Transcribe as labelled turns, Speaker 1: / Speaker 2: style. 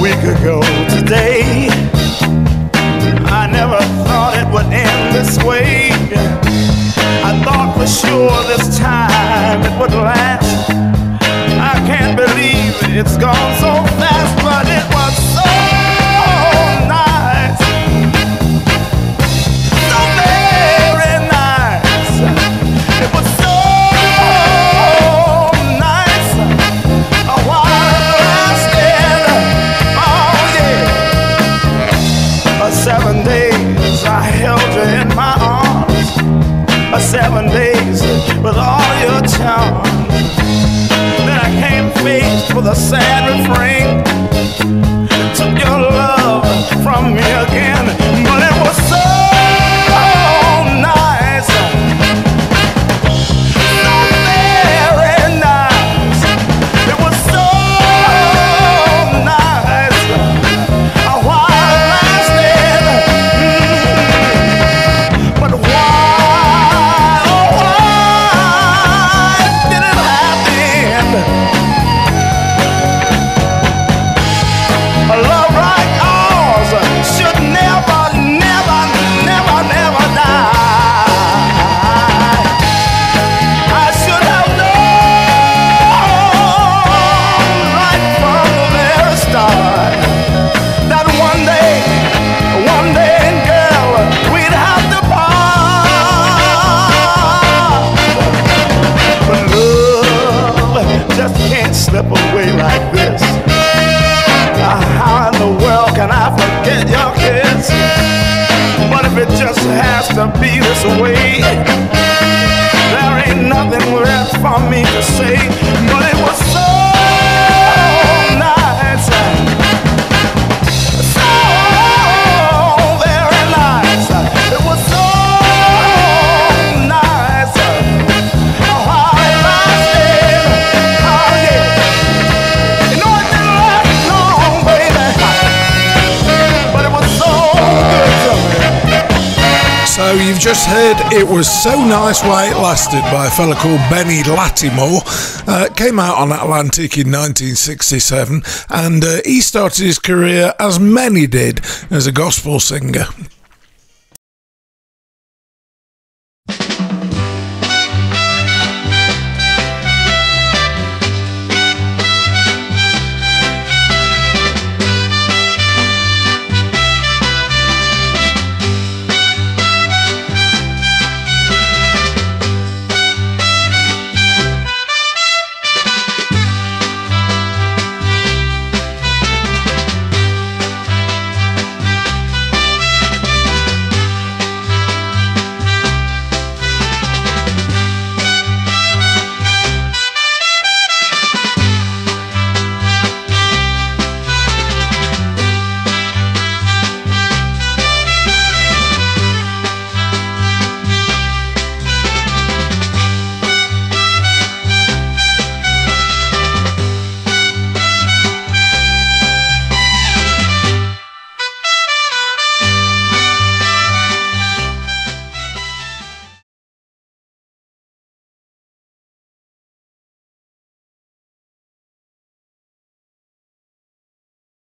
Speaker 1: week ago today. I never thought it would end this way. I thought for sure this time it would last. I can't believe it's gone Seven days with all your charms. Then I came faced with a sad refrain. Slip away like this. Uh, How in the world can I forget your kiss? But if it just has to be this way, there ain't nothing left for me to say. So
Speaker 2: you've just heard It Was So Nice While It Lasted by a fella called Benny Latimore. Uh, came out on Atlantic in 1967 and uh, he started his career, as many did, as a gospel singer.